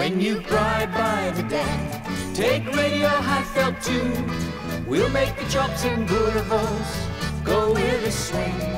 When you drive by the deck, take radio heartfelt. We'll make the chops and Boulevards go with a swing.